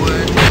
would